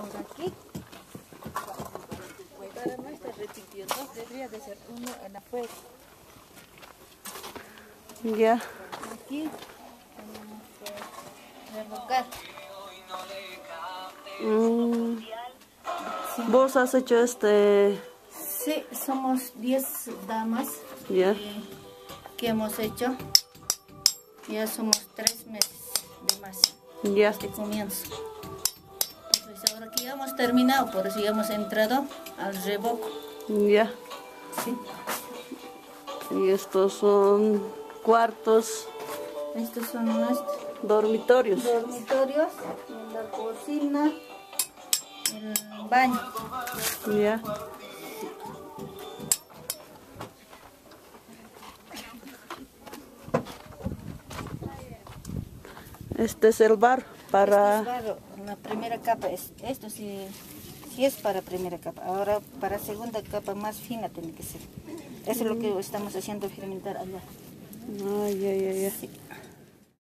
por aquí. Para no estar repitiendo, debería de ser uno en afuera. Ya. Aquí tenemos que revocar. Mm. ¿Vos has hecho este...? Sí, somos 10 damas Ya. eh, que hemos hecho. Ya somos 3 meses de más Ya. de comienzo. Ya hemos terminado, por eso ya hemos entrado al revoco. Ya. Sí. Y estos son cuartos, Estos son nuestros dormitorios. dormitorios, la cocina, el baño. Ya. Este es el bar Este es para... barro, la primera capa es, esto sí, sí es para primera capa. Ahora para segunda capa más fina tiene que ser. Eso es lo que estamos haciendo experimentar allá. Ay, ay, ay, ay. Sí.